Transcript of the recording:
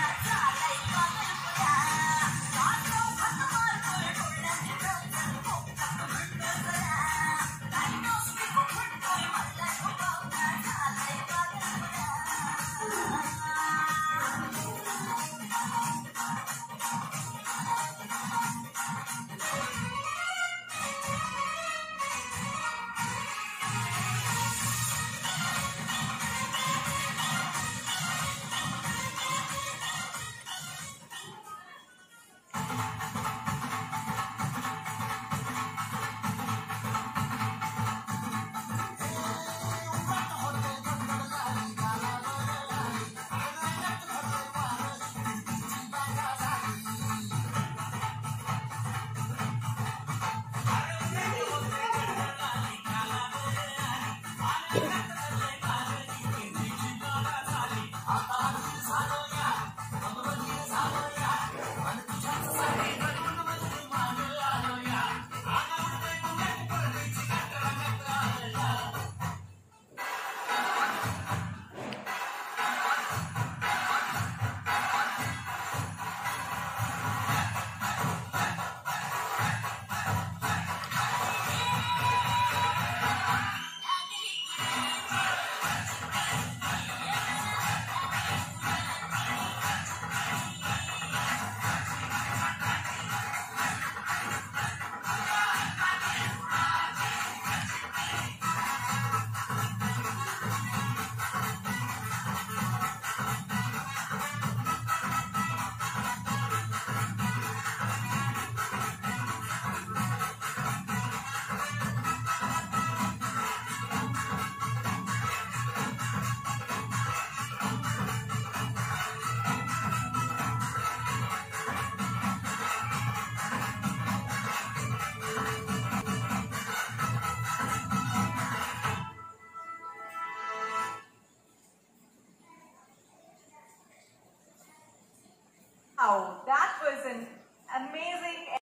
Yeah. Wow, that was an amazing